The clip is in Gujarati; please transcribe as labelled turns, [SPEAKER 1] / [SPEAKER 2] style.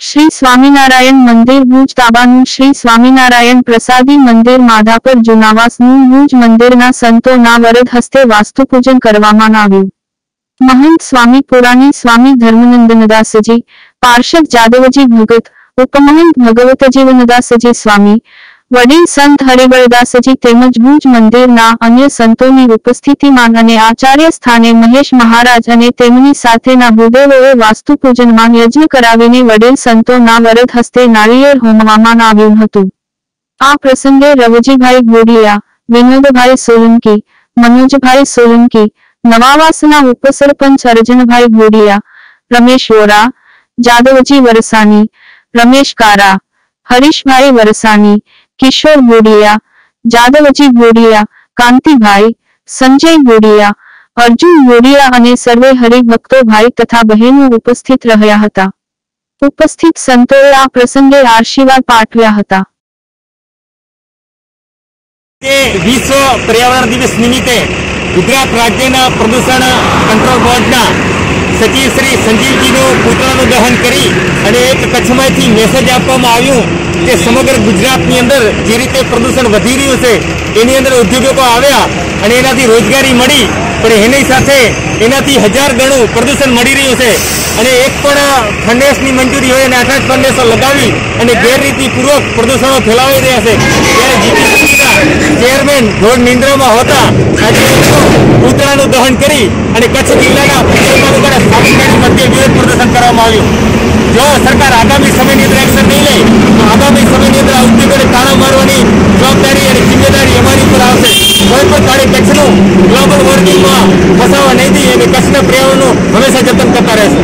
[SPEAKER 1] સ્વામિનારાયણ મંદિર ભુજ તાબાનું શ્રી સ્વામિનારાયણ પ્રસાદી મંદિર માધાપર જુનાવાસનું ભુજ મંદિરના સંતોના વરદ હસ્તે વાસ્તુપૂજન કરવામાં આવ્યું. મહંત સ્વામી પુરાણી સ્વામી ધર્મનંદનદાસજી, પાર્ષદ જાદવજી ભગત, ઉપમહંત ભગવતજીવનદાસજી સ્વામી વડીલ સંત હરિબળદાસજી તેમજ ભુજ મંદિરના અન્ય સંતોની ઉપસ્થિતિમાં અને આચાર્ય સ્થાને મહેશ મહારાજ અને તેમની સાથેના ભૂદેવોએ વાસ્તુપૂજનમાં યજ્ઞ કરાવીને વડીલ સંતોના વરદ હસ્તે નાળિયેર હોમવામાં આવ્યું હતું. આ પ્રસંગે રવજીભાઈ ગોડિયા, વિનોદભાઈ સોલંકી, મનોજભાઈ સોલંકી, નવાવાસના ઉપસરપંચ અર્જનભાઈ ગોડિયા, રમેશ વોરા, જાદવજી વરસાની રમેશ કારા, હરીશભાઈ વરસાની કિશોર ગોડિયા, જાદવજી ગોડિયા, કાંતિભાઈ, સંજય ગોડિયા, અર્જુન ગોડિયા અને સર્વે હરિભક્તો ભાઈ તથા બહેનો ઉપસ્થિત રહ્યા હતા. ઉપસ્થિત સંતોએ આ પ્રસંગે આશીર્વાદ પાઠવ્યા હતા.
[SPEAKER 2] વિશ્વ પર્યાવરણ દિવસ નિમિત્તે ગુજરાત રાજ્યના પ્રદૂષણ કંટ્રોલ બોર્ડના સચિવ શ્રી સંજીવજીનું પુતળાનું દહન કરી અને એક કચ્છમાંથી મેસેજ આપવામાં આવ્યું. કે સમગ્ર ગુજરાતની અંદર જે રીતે પ્રદૂષણ વધી રહ્યું છે, એની અંદર ઉદ્યોગકો આવ્યા અને એનાથી રોજગારી મળી, પણ એની સાથે એનાથી હજાર ગણું પ્રદૂષણ મળી રહ્યું છે. અને એક પણ ફંડેસની મંજૂરી હોય અને આઠ આઠ લગાવી અને ગેરરીતિપૂર્વક પ્રદૂષણો ફેલાવી રહ્યા છે. ત્યારે જીપીસીના ચેરમેન ધોળ નિંદ્રામાં હોતા, આજે પૂતળાનું દહન કરી અને કચ્છ જિલ્લાના તાલુકાના વિરોધ પ્રદર્શન કરવામાં આવ્યું. જો સરકાર અને કચ્છના પર્યાવરણનું હંમેશા જતન કરતા રહેશે